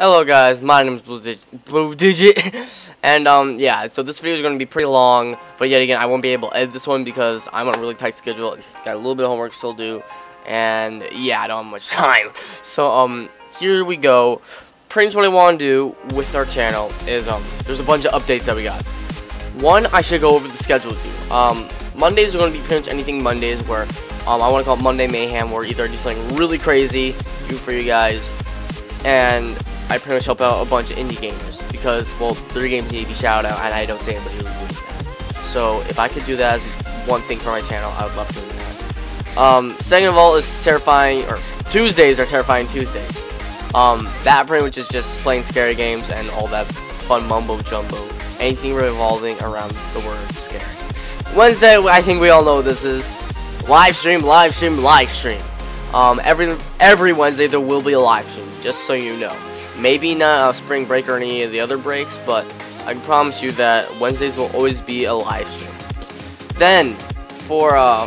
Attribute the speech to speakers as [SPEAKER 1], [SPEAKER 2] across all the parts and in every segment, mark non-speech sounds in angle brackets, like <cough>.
[SPEAKER 1] Hello guys, my name is Blue Digit, Blue Digit, <laughs> and um, yeah, so this video is going to be pretty long, but yet again, I won't be able to edit this one because I'm on a really tight schedule, got a little bit of homework still do, and yeah, I don't have much <laughs> time, so um, here we go, pretty much what I want to do with our channel is um, there's a bunch of updates that we got. One, I should go over the schedule with you, um, Mondays are going to be pretty much anything Mondays where, um, I want to call it Monday Mayhem, where either I do something really crazy, do for you guys, and I pretty much help out a bunch of indie gamers because, well, three games need to be shout out, and I don't see anybody really doing that. So if I could do that as one thing for my channel, I would love doing that. Um, second of all is terrifying, or Tuesdays are terrifying Tuesdays. Um, that pretty much is just playing scary games and all that fun mumbo jumbo. Anything revolving around the word scary. Wednesday, I think we all know this is. Live stream, live stream, live stream. Um, every every Wednesday there will be a live stream, just so you know. Maybe not a spring break or any of the other breaks, but I can promise you that Wednesdays will always be a live stream. Then, for uh,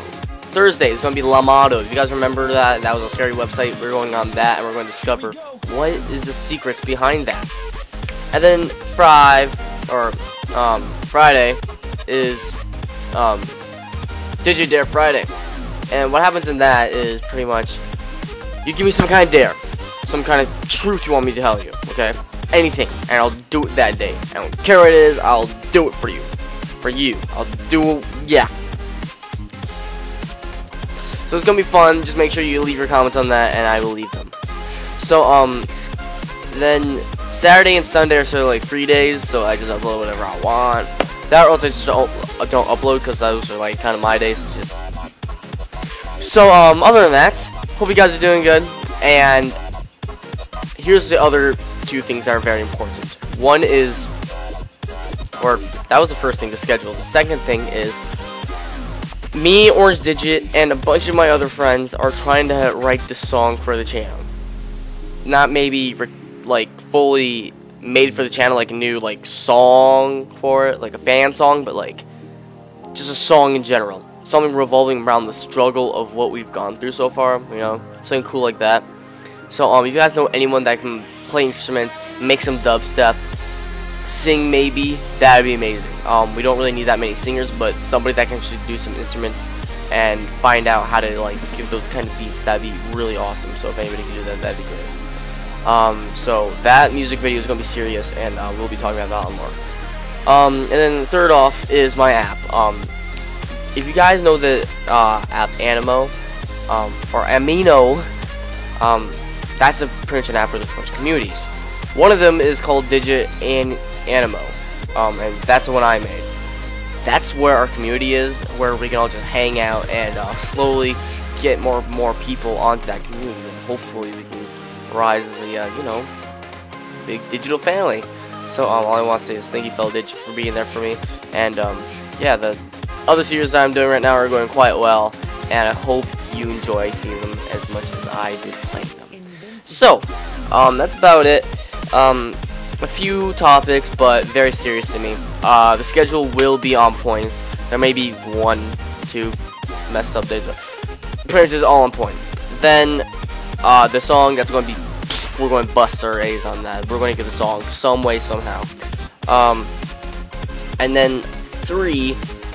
[SPEAKER 1] Thursday, it's going to be Lamado. If you guys remember that, that was a scary website. We're going on that, and we're going to discover what is the secrets behind that. And then Friday, or um, Friday, is um, Did You Digit-Dare Friday. And what happens in that is pretty much, you give me some kind of dare some kind of truth you want me to tell you, okay? Anything, and I'll do it that day. I don't care what it is, I'll do it for you. For you. I'll do it, yeah. So it's gonna be fun, just make sure you leave your comments on that, and I will leave them. So, um, then Saturday and Sunday are sort of like free days, so I just upload whatever I want. That also just don't, don't upload, because those are like kind of my days, just... So, um, other than that, hope you guys are doing good, and here's the other two things that are very important. One is, or that was the first thing, to schedule. The second thing is, me, Orange Digit, and a bunch of my other friends are trying to write the song for the channel. Not maybe, like, fully made for the channel, like a new, like, song for it, like a fan song, but, like, just a song in general. Something revolving around the struggle of what we've gone through so far, you know, something cool like that. So um, if you guys know anyone that can play instruments, make some dubstep, sing maybe, that'd be amazing. Um, we don't really need that many singers, but somebody that can actually do some instruments and find out how to like give those kind of beats, that'd be really awesome. So if anybody can do that, that'd be great. Um, so that music video is gonna be serious, and uh, we'll be talking about that more. Um, and then third off is my app. Um, if you guys know the uh, app Animo um, or Amino, um, that's a pretty an app where of communities. One of them is called Digit and Animo, um, and that's the one I made. That's where our community is, where we can all just hang out and uh, slowly get more more people onto that community, and hopefully we can rise as a uh, you know big digital family. So um, all I want to say is thank you, fellow Digit, for being there for me, and um, yeah, the other series that I'm doing right now are going quite well, and I hope you enjoy seeing them as much as I did playing. So, um, that's about it. Um, a few topics, but very serious to me. Uh, the schedule will be on point. There may be one, two messed up days, but much is all on point. Then, uh, the song that's going to be, we're going to bust our A's on that. We're going to get the song some way, somehow. Um, and then three,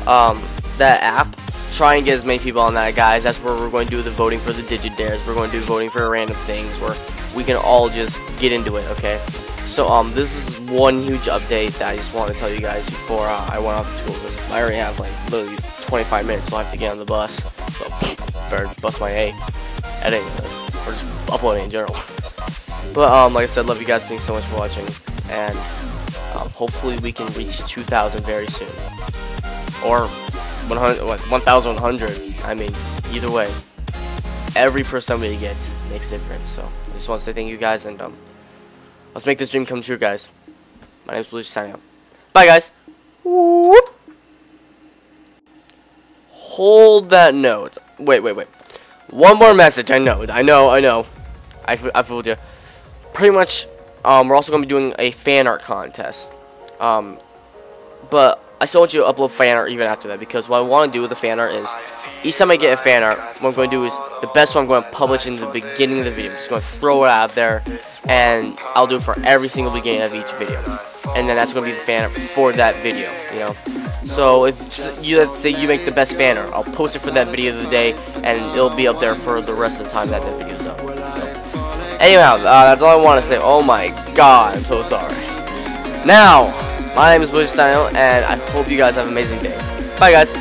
[SPEAKER 1] um, that app try and get as many people on that, guys. That's where we're going to do the voting for the Digit Dares. We're going to do voting for random things where we can all just get into it, okay? So, um, this is one huge update that I just want to tell you guys before uh, I went off to school. Because I already have, like, literally 25 minutes, have to get on the bus. So, <laughs> better bust my A editing this. Or just uploading in general. <laughs> But, um, like I said, love you guys. Thanks so much for watching. And, um, hopefully we can reach 2,000 very soon. Or 1,100. I mean, either way, every person we get makes a difference. So I just want to say thank you guys, and um, let's make this dream come true, guys. My name is Blue, signing up. Bye, guys. Whoop. Hold that note. Wait, wait, wait. One more message. I know, I know, I know. I, I fooled you. Pretty much, um, we're also going to be doing a fan art contest. Um, but I still want you to upload fan art even after that because what I want to do with the fan art is each time I get a fan art, what I'm going to do is the best one I'm going to publish in the beginning of the video. I'm just going to throw it out there and I'll do it for every single beginning of each video. And then that's going to be the fan art for that video, you know. So if you let's say you make the best fan art, I'll post it for that video of the day and it'll be up there for the rest of the time that the video's up. So, anyhow, uh, that's all I want to say. Oh my god, I'm so sorry. Now, my name is William Steino, and I hope you guys have an amazing day. Bye, guys.